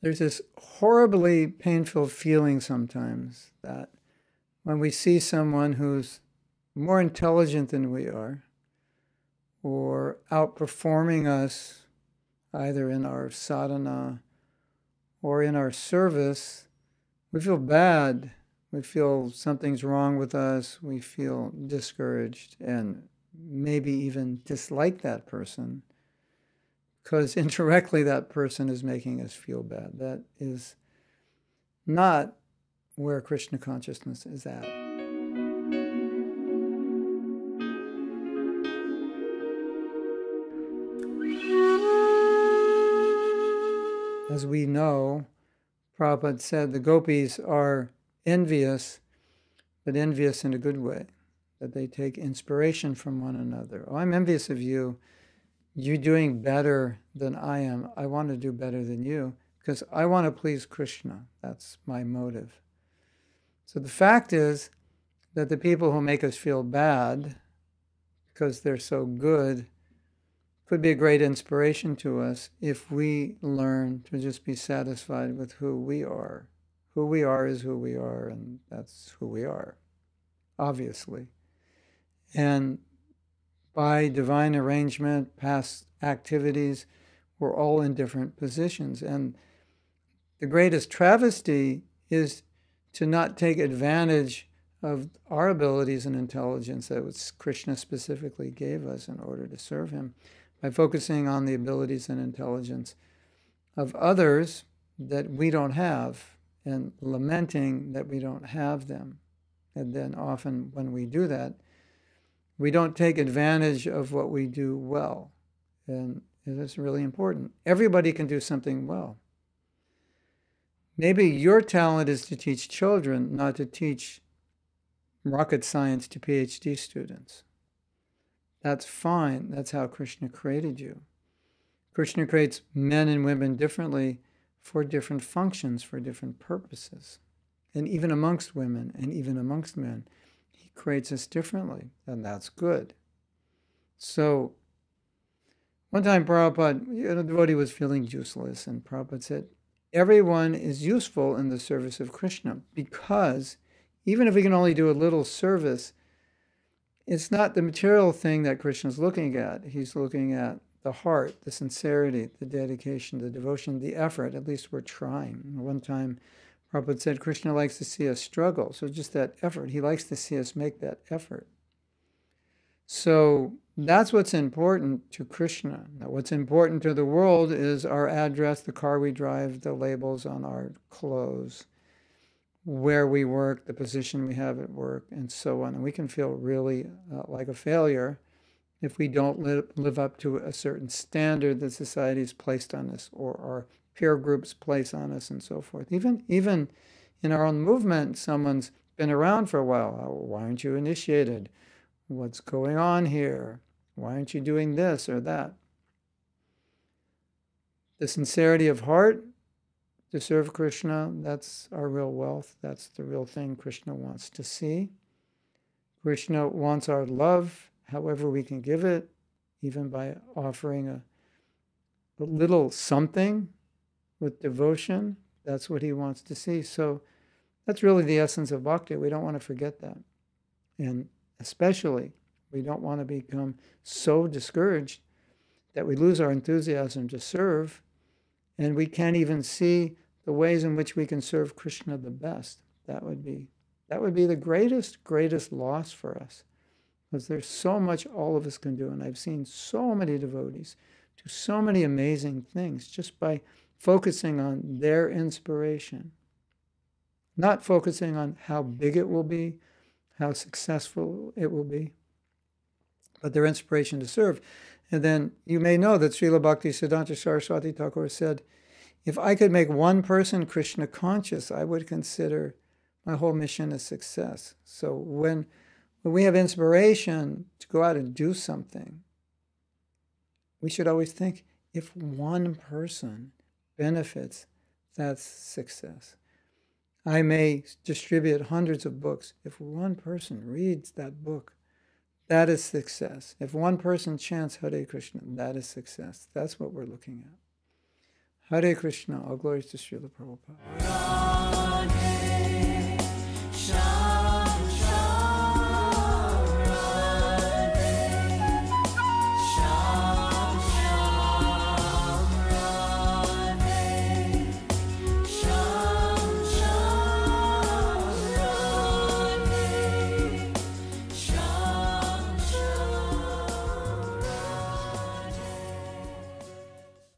there's this horribly painful feeling sometimes that when we see someone who's more intelligent than we are or outperforming us either in our sadhana or in our service, we feel bad. We feel something's wrong with us. We feel discouraged and maybe even dislike that person because indirectly that person is making us feel bad. That is not where Krishna consciousness is at. As we know, Prabhupada said the gopis are envious, but envious in a good way, that they take inspiration from one another. Oh, I'm envious of you. You're doing better than I am. I want to do better than you because I want to please Krishna. That's my motive. So the fact is that the people who make us feel bad because they're so good could be a great inspiration to us if we learn to just be satisfied with who we are. Who we are is who we are, and that's who we are, obviously. And by divine arrangement, past activities, we're all in different positions. And the greatest travesty is to not take advantage of our abilities and intelligence that Krishna specifically gave us in order to serve him by focusing on the abilities and intelligence of others that we don't have and lamenting that we don't have them. And then often when we do that, we don't take advantage of what we do well. And that's really important. Everybody can do something well. Maybe your talent is to teach children, not to teach rocket science to PhD students. That's fine. That's how Krishna created you. Krishna creates men and women differently for different functions, for different purposes. And even amongst women and even amongst men, he creates us differently, and that's good. So, one time Prabhupada, you know, the devotee was feeling useless, and Prabhupada said, Everyone is useful in the service of Krishna because even if we can only do a little service, it's not the material thing that Krishna's looking at. He's looking at the heart, the sincerity, the dedication, the devotion, the effort. At least we're trying. One time, Prabhupada said Krishna likes to see us struggle. So just that effort. He likes to see us make that effort. So that's what's important to Krishna. Now, what's important to the world is our address, the car we drive, the labels on our clothes where we work, the position we have at work, and so on. And we can feel really uh, like a failure if we don't live, live up to a certain standard that society has placed on us or our peer groups place on us and so forth. Even, even in our own movement, someone's been around for a while. Oh, why aren't you initiated? What's going on here? Why aren't you doing this or that? The sincerity of heart to serve Krishna, that's our real wealth. That's the real thing Krishna wants to see. Krishna wants our love, however we can give it, even by offering a, a little something with devotion. That's what he wants to see. So that's really the essence of bhakti. We don't want to forget that. And especially, we don't want to become so discouraged that we lose our enthusiasm to serve and we can't even see the ways in which we can serve Krishna the best. That would be that would be the greatest, greatest loss for us. Because there's so much all of us can do. And I've seen so many devotees do so many amazing things just by focusing on their inspiration. Not focusing on how big it will be, how successful it will be, but their inspiration to serve. And then you may know that Srila Bhakti Siddhanta Saraswati Thakur said, if I could make one person Krishna conscious, I would consider my whole mission a success. So when, when we have inspiration to go out and do something, we should always think if one person benefits, that's success. I may distribute hundreds of books. If one person reads that book, that is success. If one person chants Hare Krishna, that is success. That's what we're looking at. Hare Krishna. All glories to Srila Prabhupada.